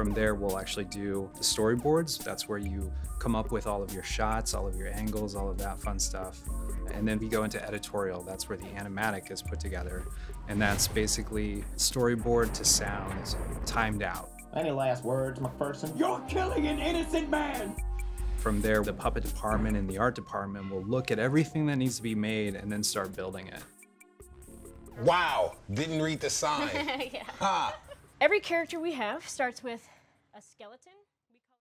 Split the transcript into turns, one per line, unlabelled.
From there, we'll actually do the storyboards. That's where you come up with all of your shots, all of your angles, all of that fun stuff. And then we go into editorial. That's where the animatic is put together. And that's basically storyboard to sound timed out.
Any last words, McPherson?
You're killing an innocent man!
From there, the puppet department and the art department will look at everything that needs to be made and then start building it.
Wow, didn't read the sign.
yeah.
Ha!
Every character we have starts with a skeleton.